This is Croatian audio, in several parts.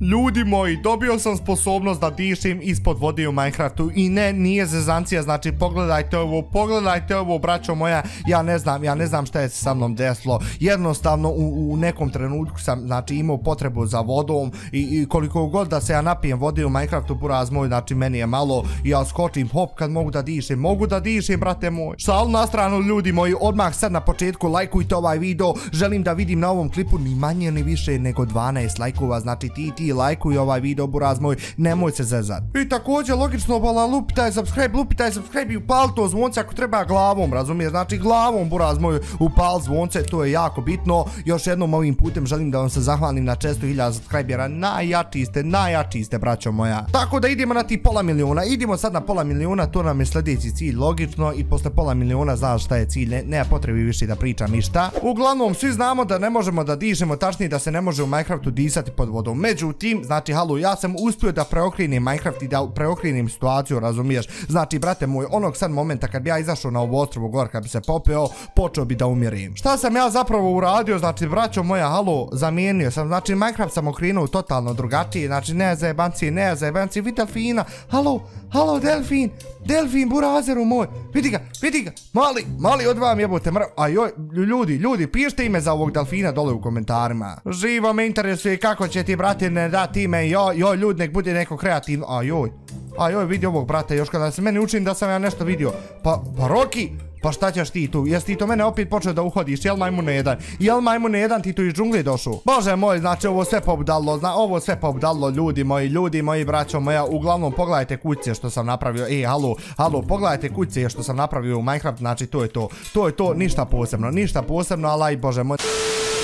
Ljudi moji, dobio sam sposobnost da dišim ispod vode u Minecraftu i ne, nije zezancija, znači pogledajte ovo, pogledajte ovo, braćo moja, ja ne znam, ja ne znam šta je se sa mnom desilo, jednostavno u, u nekom trenutku sam, znači, imao potrebu za vodom i, i koliko god da se ja napijem vode u Minecraftu, buraz moj, znači, meni je malo, ja skočim, hop, kad mogu da dišem, mogu da dišem, brate moj. Šal na stranu, ljudi moji, odmah sad na početku lajkujte ovaj video, želim da vidim na ovom klipu ni manje ni više nego 12 lajkova, znači ti, ti, lajkuj ovaj video, buraz moj, nemoj se zezat. I također, logično, bola, lupitaj subscribe, lupitaj subscribe i upali to zvonce ako treba glavom, razumiješ, znači glavom, buraz moj, upali zvonce, to je jako bitno. Još jednom ovim putem želim da vam se zahvalim na često hiljada subscribera, najjači ste, najjači ste, braćo moja. Tako da idemo na ti pola miliona, idemo sad na pola miliona, to nam je sljedeći cilj, logično, i posle pola miliona znaš šta je cilj, ne, potrebi više da pričam ništa. Uglavnom, svi znamo da ne možemo da dišemo, tačnije da se ne može u Minecraftu disati pod vodom. Međutim, znači, halo, ja sam uspio da preokrenim Minecraft i da preokrenim situaciju, razumiješ? Znači, brate moj, onog sad momenta kad bi ja izašao na ovo ostrovo gore, kad bi se popeo, počeo bi da umirim. Šta sam ja zapravo uradio, znači, braćo moja, halo, zamijenio sam, znači, Minecraft sam okrenuo totalno drugačije, znači, ne za jebanci, ne za jebanci, vidi delfina, halo, halo, delfin, delfin, burazeru moj, vidi ga, vidi ga, mali, mali od vam jebote, mra, a joj, ljudi, ljudi, pišite ime za ovog delfina dole u komentarima. Živo me interesuje kako će ti, brate, ne dati ime, joj, joj, ljudi, nek bude neko kreativno, a joj, a joj, vidi ovog, brate, još kada se meni učin da sam ja nešto vidio, pa, pa Roki, pa šta ćeš ti tu? Jesi ti to mene opet počeo da uhodiš? Jel majmune jedan? Jel majmune jedan ti tu iz džungli došao? Bože moj, znači ovo sve pobudalo, zna, ovo sve pobudalo ljudi moji, ljudi moji, braćo moja. Uglavnom pogledajte kuće što sam napravio. Ej, halo, halo, pogledajte kuće što sam napravio u Minecraft, znači to je to. To je to, ništa posebno, ništa posebno, ali bože moj.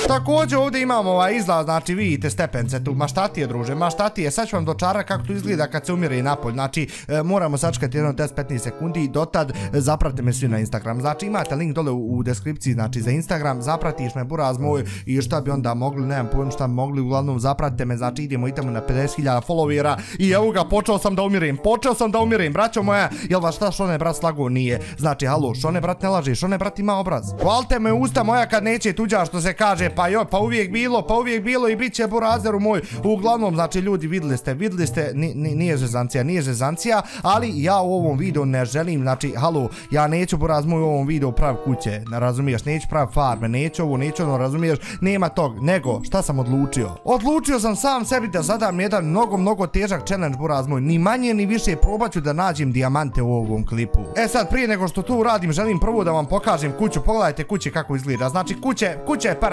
Također ovdje imamo ovaj izlaz, znači vidite stepence tu, ma šta ti je druže, ma šta ti je, sad ću vam dočara kako to izgleda kad se umire i napolj, znači e, moramo sačekati jedno 10-15 sekundi i dotad e, zapratite me svi na Instagram, znači imate link dole u, deskripciji, znači za Instagram, zapratiš me buraz moj i šta bi onda mogli, nemam pojem šta bi mogli, uglavnom zapratite me, znači idemo idemo na 50.000 followera i evo ga, počeo sam da umirim, počeo sam da umirim, braćo moja, jel vas šta šone brat slago? Nije, znači halo, šone brat ne laže, šone brat ima obraz, hvalite me usta moja kad neće tuđa što se kaže, pa joj, pa uvijek bilo, pa uvijek bilo i bit će burazeru moj. Uglavnom, znači ljudi, vidjeli ste, vidjeli ste, nije zezancija, nije zezancija, ali ja u ovom videu ne želim, znači, halo, ja neću buraz moj u ovom videu prav kuće, razumiješ, neću prav farme, neću ovo, neću ono, razumiješ, nema tog, nego, šta sam odlučio? Odlučio sam sam sebi da zadam jedan mnogo, mnogo težak challenge buraz moj, ni manje ni više probat ću da nađem dijamante u ovom klipu. E sad, prije nego što to uradim, želim prvo da vam pokažem kuću, pogledajte kuće kako izgleda, znači kuće, kuće je par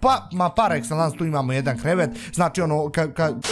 pa, ma par excellence, tu imamo jedan krevet, znači ono, kad...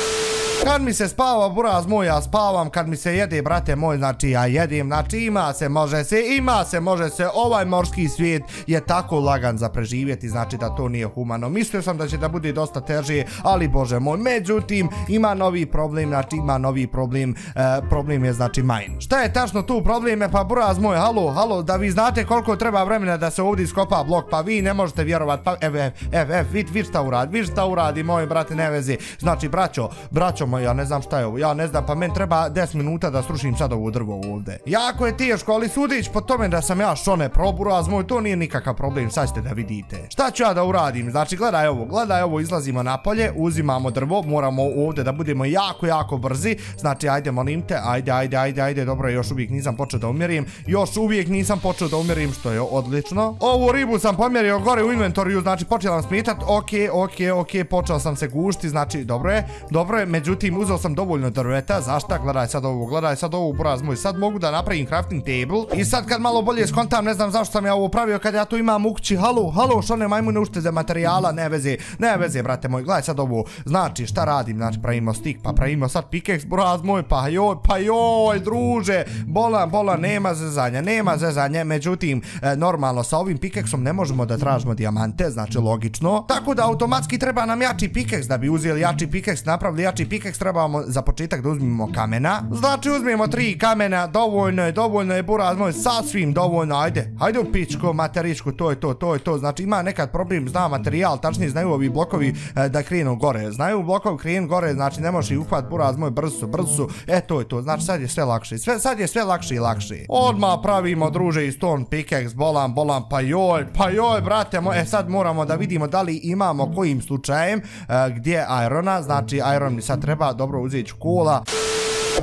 Kad mi se spava, buraz moj, ja spavam, kad mi se jede, brate moj, znači ja jedim, znači ima se, može se, ima se, može se, ovaj morski svijet je tako lagan za preživjeti, znači da to nije humano. Mislio sam da će da bude dosta teže, ali bože moj, međutim, ima novi problem, znači ima novi problem, e, problem je znači mine. Šta je tačno tu probleme, pa buraz moj, halo, halo, da vi znate koliko treba vremena da se ovdje iskopa blok, pa vi ne možete vjerovat, pa ev, ev, ev, vid, vid šta uradi, vid šta uradi, moj brate, ne vezi, znači braćo, braćo ja ne znam šta je ovo, ja ne znam, pa meni treba 10 minuta da srušim sad ovo drvo ovdje. Jako je teško, ali sudić po tome da sam ja šone proburaz moj, to nije nikakav problem, sad ćete da vidite. Šta ću ja da uradim? Znači, gledaj ovo, gledaj ovo, izlazimo napolje, uzimamo drvo, moramo ovdje da budemo jako, jako brzi. Znači, ajde, molim te, ajde, ajde, ajde, ajde, dobro, još uvijek nisam počeo da umjerim, još uvijek nisam počeo da umjerim, što je odlično. Ovu ribu sam pomjerio gore u inventoriju, znači, počeo sam smitat, ok, ok, ok, počeo sam se gušti, znači, dobro je, dobro je, međutim, uzeo sam dovoljno drveta, zašta, gledaj sad ovo, gledaj sad ovo, buraz moj, sad mogu da napravim crafting table i sad kad malo bolje skontam, ne znam zašto sam ja ovo pravio kad ja tu imam u kući, halo, halo, što ne majmune ušteze materijala, ne veze, ne veze, brate moj, gledaj sad ovo, znači, šta radim, znači, pravimo stik, pa pravimo sad pickaxe, buraz moj, pa joj, pa joj, druže, bola, bola, nema zezanja, nema zezanja, međutim, e, normalno, sa ovim pickaxeom ne možemo da tražimo dijamante, znači, logično, tako da automatski treba nam jači pickaxe, da bi uzeli jači pickaxe, napravili jači pickaxe, pickaxe trebamo za početak da uzmemo kamena. Znači uzmemo tri kamena, dovoljno je, dovoljno je buraz moj, sasvim dovoljno, ajde, ajde u pičku, materičku, to je to, to je to, znači ima nekad problem, zna materijal, tačnije znaju ovi blokovi e, da krenu gore, znaju blokovi krenu gore, znači ne možeš ih uhvat buraz moj, brzo su, brzo. E to je to, znači sad je sve lakše, sve, sad je sve lakše i lakše. Odmah pravimo druže i stone pickaxe, bolan, bolan, pa joj, pa joj, brate, mo, e sad moramo da vidimo da li imamo kojim slučajem, e, gdje Irona, znači Iron mi sad treba, treba dobro uzeti škola.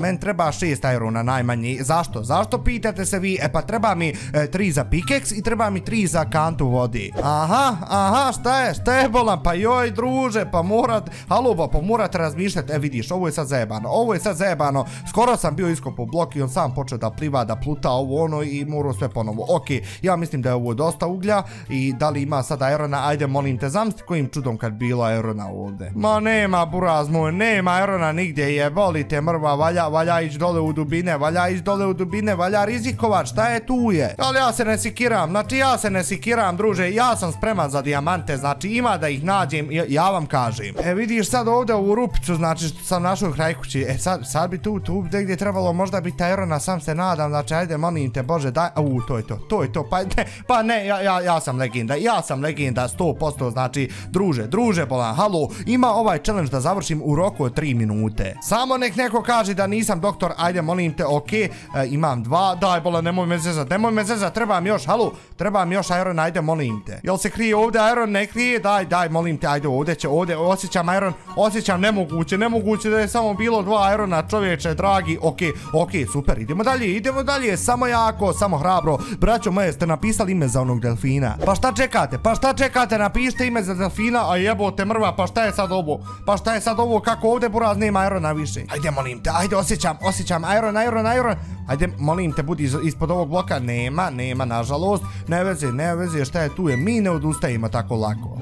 Men treba šest irona najmanji. Zašto? Zašto pitate se vi? E pa treba mi e, tri za pikeks i treba mi tri za kantu vodi. Aha, aha, šta je? Šta je bolan? Pa joj druže, pa morat... Halo, pa morate razmišljati. E vidiš, ovo je sad zajebano. Ovo je sad zajebano. Skoro sam bio iskopao blok i on sam počeo da pliva, da pluta ovo ono i morao sve ponovo. Ok, ja mislim da je ovo dosta uglja i da li ima sad irona? Ajde, molim te, zamisli kojim čudom kad bilo irona ovdje. Ma nema, buraz moj, nema irona nigdje je. Volite mrva, valja valja, ići dole u dubine, valja ići dole u dubine, valja rizikovat, šta je tu je? Ali ja se ne sikiram, znači ja se ne sikiram, druže, ja sam spreman za dijamante, znači ima da ih nađem, ja, vam kažem. E vidiš sad ovdje u rupicu, znači što sam našao kraj kući, e sad, sad bi tu, tu gdje gdje trebalo možda biti Aerona, sam se nadam, znači ajde molim te Bože daj, u to je to, to je to, pa ne, pa ne, ja, ja, ja sam legenda, ja sam legenda 100%, znači druže, druže bolan, halo, ima ovaj challenge da završim u roku od 3 minute. Samo nek neko kaže da nisam doktor, ajde molim te, ok, e, imam dva, daj bola, nemoj me zezat, nemoj me zezat, trebam još, halu, trebam još Iron, ajde molim te. Jel se krije ovdje Iron, ne krije, daj, daj, molim te, ajde ovdje će, ovdje, osjećam Iron, osjećam nemoguće, nemoguće da je samo bilo dva Irona, čovječe, dragi, ok, ok, super, idemo dalje, idemo dalje, samo jako, samo hrabro, braćo moje, ste napisali ime za onog delfina, pa šta čekate, pa šta čekate, napišite ime za delfina, a jebote mrva, pa šta je sad ovo, pa šta je sad ovo, kako ovdje buraz nema Irona više, ajde molim te, ajde osjećam, osjećam, Iron, Iron, Iron. Ajde, molim te, budi ispod ovog bloka. Nema, nema, nažalost. Ne veze, ne veze, šta je tu je. Mi ne odustajemo tako lako.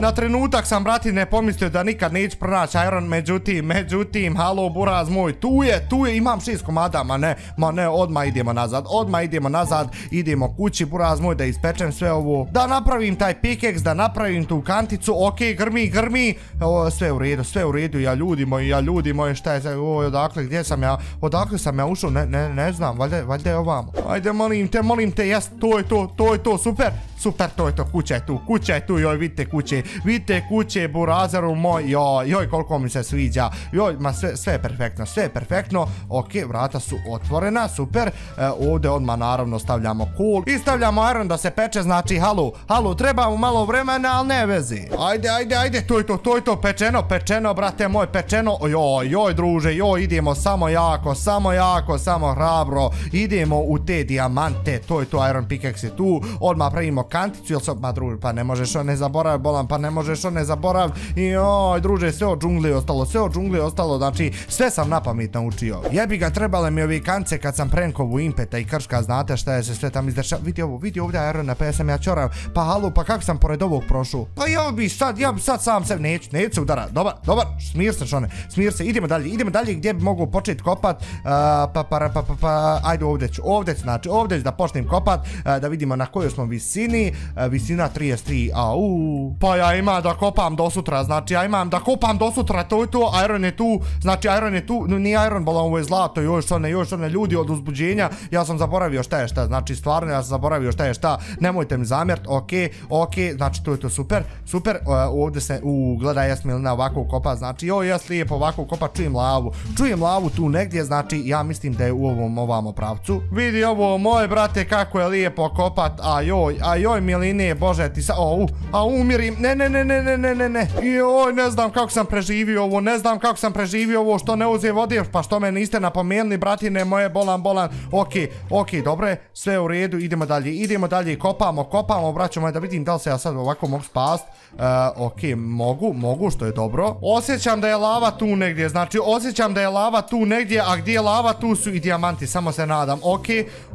Na trenutak sam, brati, ne pomislio da nikad neću pronaći Iron, međutim, međutim, halo, buraz moj, tu je, tu je, imam šest komada, ma ne, ma ne, odmah idemo nazad, odmah idemo nazad, idemo kući, buraz moj, da ispečem sve ovo, da napravim taj pickaxe, da napravim tu kanticu, ok, grmi, grmi, sve u redu, sve u redu, ja ljudi moji, ja ljudi moji, šta je, ovo, odakle, gdje sam ja, odakle sam ja ušao, ne, ne, ne znam, valjda, valjda je ovamo, ajde, molim te, molim te, jes, to je to, to je to, super, super, to je to, kuća je tu, kuća je tu, joj, vidite kuće, vidite kuće, burazaru moj, joj, joj, koliko mi se sviđa, joj, ma sve, sve je perfektno, sve je perfektno, ok, vrata su otvorena, super, e, ovdje odmah naravno stavljamo cool i stavljamo iron da se peče, znači, halu, halu, treba mu malo vremena, ali ne vezi, ajde, ajde, ajde, to je to, to je to, pečeno, pečeno, brate moj, pečeno, joj, joj, druže, joj, idemo samo jako, samo jako, samo hrabro, idemo u te dijamante, to je to, iron pickaxe tu, odmah pravimo kanticu, jel se, ma druže, pa ne možeš ne zaborav, bolan, pa ne možeš ne zaborav, i oj, druže, sve od džungli ostalo, sve od džungli ostalo, znači, sve sam na pamet naučio. Jebi ga, trebale mi ovi kance kad sam prenkovu impeta i krška, znate šta je se sve tam izdešao, vidi ovo, vidi ovdje Irona, pa sam ja čorav, pa halu, pa kako sam pored ovog prošao, pa ja bi sad, ja bi sad sam se, neću, neću udara, dobar, dobar, smir se šone, smir se, idemo dalje, idemo dalje gdje bi mogu početi kopat, pa, pa, pa, pa, pa, pa, ajde ovdje ću, ovdje ću, znači, ovdje ću da počnem kopat, da vidimo na kojoj smo visini, visina 33, au, pa ja imam da kopam do sutra, znači ja imam da kopam do sutra, to je to, Iron je tu, znači Iron je tu, nije Iron, bola ovo je zlato, još one, još one ljudi od uzbuđenja, ja sam zaboravio šta je šta, znači stvarno ja sam zaboravio šta je šta, nemojte mi zamjert, ok, ok, znači to je to super, super, ovdje se, u, gledaj jes ovako kopa, znači joj, jes lijepo ovako kopa, čujem lavu, čujem lavu tu negdje, znači ja mislim da je u ovom ovamo pravcu, vidi ovo, moje brate, kako je lijepo kopat, a joj, a joj Miline, bože ti sa, o, a umirim, ne, ne, ne, ne, ne, ne, ne, ne, joj, ne znam kako sam preživio ovo, ne znam kako sam preživio ovo, što ne uze vode, pa što me niste napomenuli, bratine moje, bolan, bolan, ok, ok, dobro je, sve u redu, idemo dalje, idemo dalje, kopamo, kopamo, braćo moje, da vidim da li se ja sad ovako mogu spast, uh, ok, mogu, mogu, što je dobro, osjećam da je lava tu negdje, znači, osjećam da je lava tu negdje, a gdje je lava, tu su i dijamanti, samo se nadam, ok,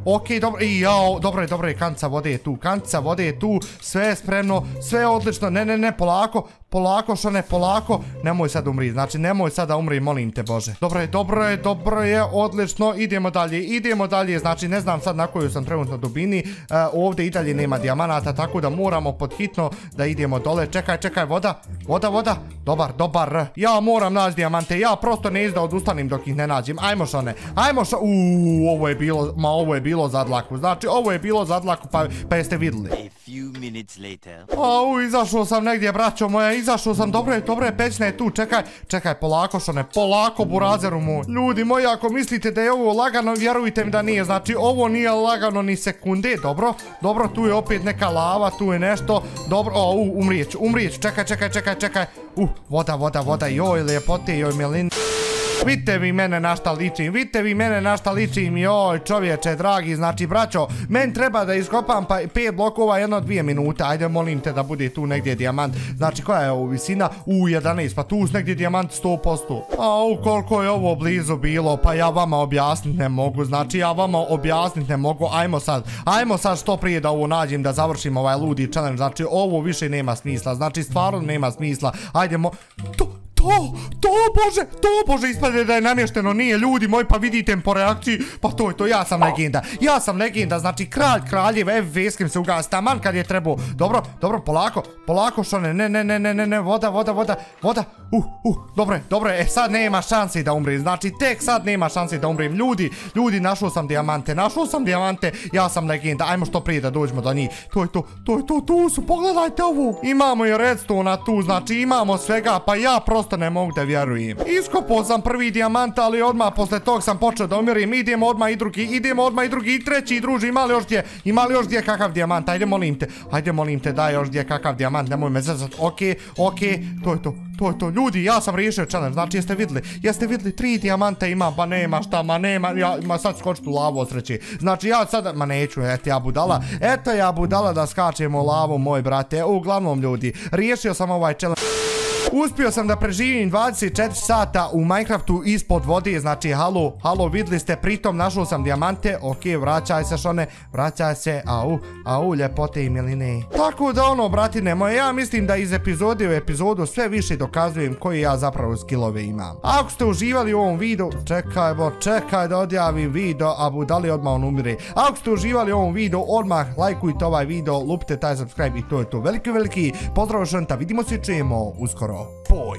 ok, dobro, i jao, dobro je, dobro je, kanca vode je tu, kanca vode je tu, sve je spremno, sve je odlično, ne, ne, ne, polako, polako šone, polako. Nemoj sad umri, znači nemoj sad da umri, molim te Bože. Dobro je, dobro je, dobro je, odlično, idemo dalje, idemo dalje, znači ne znam sad na koju sam trenutno dubini, e, ovdje i dalje nema dijamanata, tako da moramo podhitno da idemo dole. Čekaj, čekaj, voda, voda, voda, dobar, dobar, ja moram naći dijamante, ja prosto ne izda odustanim dok ih ne nađem, ajmo šone, ajmo šone, uuu, ovo je bilo, ma ovo je bilo zadlaku, znači ovo je bilo zadlaku, pa, pa jeste vidjeli. Au, izašao sam negdje, braćo moja, izašao sam, dobro je, dobro je, pećna je tu, čekaj, čekaj, polako šone, polako burazeru moj. Ljudi moji, ako mislite da je ovo lagano, vjerujte mi da nije, znači ovo nije lagano ni sekunde, dobro, dobro, tu je opet neka lava, tu je nešto, dobro, o, u, umrijeć, čekaj, čekaj, čekaj, čekaj, uh, voda, voda, voda, joj, lijepote, joj, milin. Vidite vi mene na šta ličim, vidite vi mene na šta ličim, joj čovječe dragi, znači braćo, men treba da iskopam pa 5 blokova jedno dvije minute, ajde molim te da bude tu negdje dijamant, znači koja je ovo visina, u 11, pa tu negdje dijamant 100%, a u koliko je ovo blizu bilo, pa ja vama objasnit ne mogu, znači ja vama objasnit ne mogu, ajmo sad, ajmo sad što prije da ovo nađem, da završim ovaj ludi challenge, znači ovo više nema smisla, znači stvarno nema smisla, ajde mo... to, to bože, to bože ispade da je namješteno, nije ljudi moji, pa vidite po reakciji, pa to je to, ja sam legenda, ja sam legenda, znači kralj kraljev, ev veskim se ugas, taman kad je trebao, dobro, dobro, polako, polako šone, ne, ne, ne, ne, ne, ne, voda, voda, voda, voda, uh, uh, dobro je, dobro je, e sad nema šansi da umrim, znači tek sad nema šansi da umrim, ljudi, ljudi, našao sam dijamante, našao sam dijamante, ja sam legenda, ajmo što prije da dođemo do njih, to je to, to je to, tu su, pogledajte ovo, imamo i redstone tu, znači imamo svega, pa ja prosto prosto ne mogu da vjerujem. Iskopao sam prvi dijamant, ali odmah posle tog sam počeo da umirim. Idemo odmah i drugi, idemo odmah i drugi i treći druži. Ima li još gdje, ima li još gdje kakav dijamant? Ajde molim te, ajde molim te daj još gdje kakav dijamant, nemoj me zezat. Okej, okej, to je to, to je to. Ljudi, ja sam riješio challenge, znači jeste vidli, jeste vidli, tri dijamanta imam, pa nema šta, ma nema, ja, ma sad skočit u lavu osreći. Znači ja sad, ma neću, eto ja budala, eto ja budala da skačemo u lavu, moj brate. Uglavnom ljudi, riješio sam ovaj challenge. Uspio sam da preživim 24 sata u Minecraftu ispod vode, znači halo, halo, vidli ste, pritom našao sam dijamante, ok, vraćaj se šone, vraćaj se, au, au, ljepote i miline. Tako da ono, bratine moje, ja mislim da iz epizode u epizodu sve više dokazujem koji ja zapravo skillove imam. Ako ste uživali u ovom videu, čekaj bo, čekaj da odjavim video, a budali odmah on umire. Ako ste uživali u ovom videu, odmah lajkujte ovaj video, lupite taj subscribe i to je to. Veliki, veliki pozdrav šanta, vidimo se i čujemo uskoro. boy.